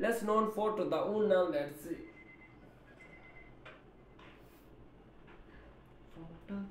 less known photo the una let's see. Photo